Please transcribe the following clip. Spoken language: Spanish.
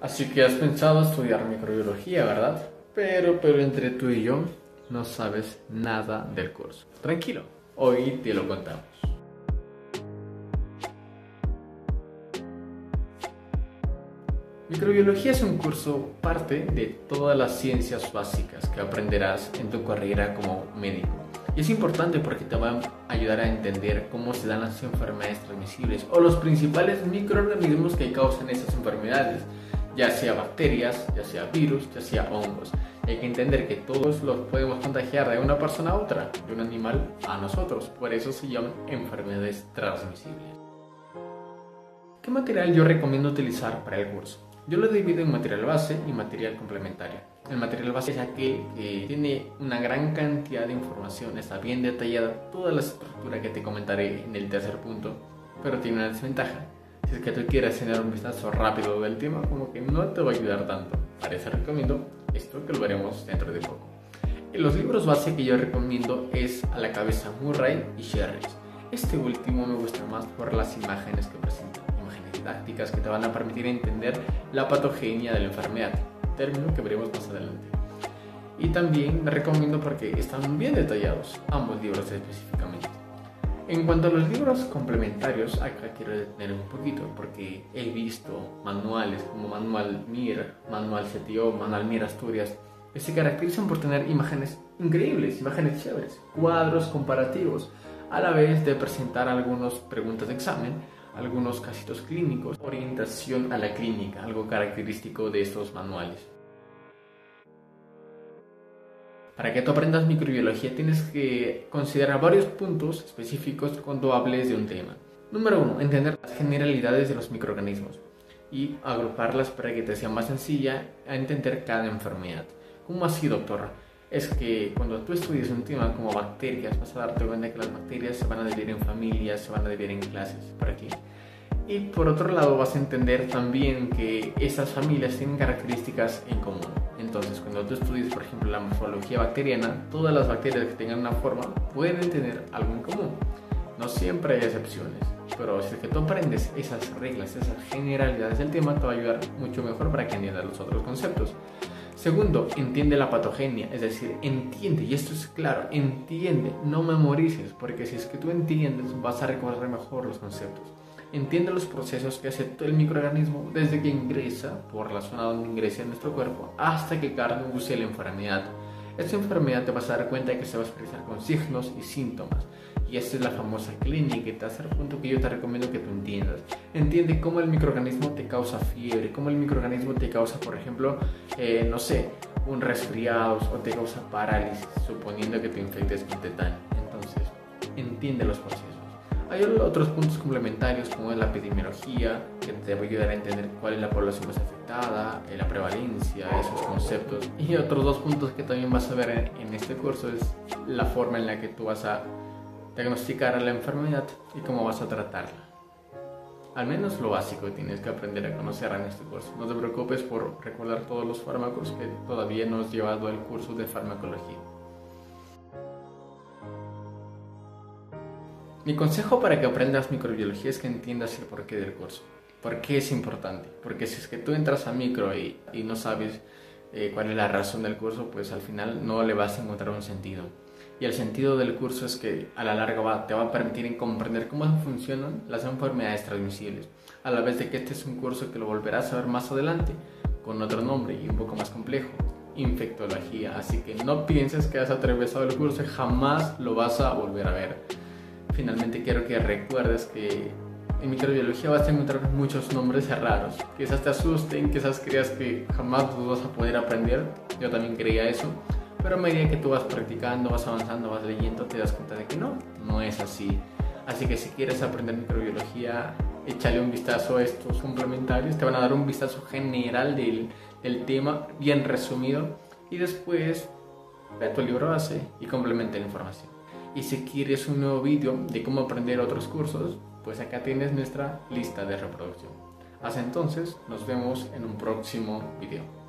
Así que has pensado estudiar microbiología, ¿verdad? Pero, pero entre tú y yo no sabes nada del curso. Tranquilo, hoy te lo contamos. Microbiología es un curso parte de todas las ciencias básicas que aprenderás en tu carrera como médico. Y es importante porque te va a ayudar a entender cómo se dan las enfermedades transmisibles o los principales microorganismos que causan esas enfermedades ya sea bacterias, ya sea virus, ya sea hongos. Hay que entender que todos los podemos contagiar de una persona a otra, de un animal a nosotros. Por eso se llaman enfermedades transmisibles. ¿Qué material yo recomiendo utilizar para el curso? Yo lo divido en material base y material complementario. El material base es aquel que tiene una gran cantidad de información, está bien detallada toda la estructura que te comentaré en el tercer punto, pero tiene una desventaja si es que tú quieres tener un vistazo rápido del tema, como que no te va a ayudar tanto. Para eso recomiendo esto que lo veremos dentro de poco. Los libros base que yo recomiendo es A la cabeza Murray y Sherris. Este último me gusta más por las imágenes que presenta, imágenes didácticas que te van a permitir entender la patogenia de la enfermedad, término que veremos más adelante. Y también me recomiendo porque están bien detallados ambos libros específicamente. En cuanto a los libros complementarios, acá quiero detener un poquito porque he visto manuales como Manual MIR, Manual CTO, Manual MIR Asturias, que se caracterizan por tener imágenes increíbles, imágenes chéveres, cuadros comparativos, a la vez de presentar algunas preguntas de examen, algunos casitos clínicos, orientación a la clínica, algo característico de estos manuales. Para que tú aprendas microbiología tienes que considerar varios puntos específicos cuando hables de un tema. Número uno, entender las generalidades de los microorganismos y agruparlas para que te sea más sencilla a entender cada enfermedad. ¿Cómo así, doctora? Es que cuando tú estudias un tema como bacterias, vas a darte cuenta que las bacterias se van a dividir en familias, se van a dividir en clases. ¿Para qué? Y por otro lado vas a entender también que esas familias tienen características en común. Entonces, cuando tú estudias, por ejemplo, la morfología bacteriana, todas las bacterias que tengan una forma pueden tener algo en común. No siempre hay excepciones, pero si es que tú aprendes esas reglas, esas generalidades del tema, te va a ayudar mucho mejor para que entiendas los otros conceptos. Segundo, entiende la patogenia, es decir, entiende, y esto es claro, entiende, no memorices, porque si es que tú entiendes, vas a recordar mejor los conceptos entiende los procesos que hace el microorganismo desde que ingresa por la zona donde ingresa en nuestro cuerpo hasta que carne use la enfermedad. Esta enfermedad te vas a dar cuenta de que se va a expresar con signos y síntomas. Y esta es la famosa clínica, el tercer punto que yo te recomiendo que tú entiendas. Entiende cómo el microorganismo te causa fiebre, cómo el microorganismo te causa, por ejemplo, eh, no sé, un resfriado o te causa parálisis, suponiendo que te infectes con tetán. Entonces, entiende los procesos. Hay otros puntos complementarios como la epidemiología, que te va a ayudar a entender cuál es la población más afectada, eh, la prevalencia, esos conceptos. Y otros dos puntos que también vas a ver en, este curso es la forma en la que tú vas a diagnosticar la enfermedad y cómo vas a tratarla. Al menos lo básico tienes que aprender a conocer en este curso. No te preocupes por recordar todos los fármacos que todavía no has llevado el curso de farmacología. Mi consejo para que aprendas microbiología es que entiendas el porqué del curso. ¿Por qué es importante? Porque si es que tú entras a micro y, no sabes eh, cuál es la razón del curso, pues al final no le vas a encontrar un sentido. Y el sentido del curso es que a la larga te va a permitir comprender cómo funcionan las enfermedades transmisibles, a la vez de que este es un curso que lo volverás a ver más adelante con otro nombre y un poco más complejo, infectología. Así que no pienses que has atravesado el curso y jamás lo vas a volver a ver finalmente quiero que recuerdes que en microbiología vas a encontrar muchos nombres raros. Quizás te asusten, quizás creas que jamás vas a poder aprender. Yo también creía eso. Pero a medida que tú vas practicando, vas avanzando, vas leyendo, te das cuenta de que no, no es así. Así que si quieres aprender microbiología, échale un vistazo a estos complementarios. Te van a dar un vistazo general del, del tema, bien resumido. Y después ve tu libro base y complementa la información. Y si quieres un nuevo vídeo de cómo aprender otros cursos, pues acá tienes nuestra lista de reproducción. Hasta entonces, nos vemos en un próximo vídeo.